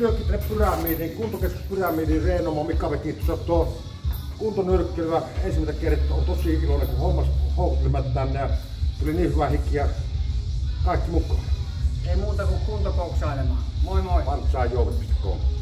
Työkin tänne pyramidiin, Reenoma Mika veti tuossa tuo kuntonyrkkelyä ensimmäistä kertaa. On tosi iloinen, kun hommas houkuttelivat tänne ja tuli niin hyvä hikki ja kaikki mukaan. Kuntokouksaillemaan. Moi moi! Vantsaajoukot.com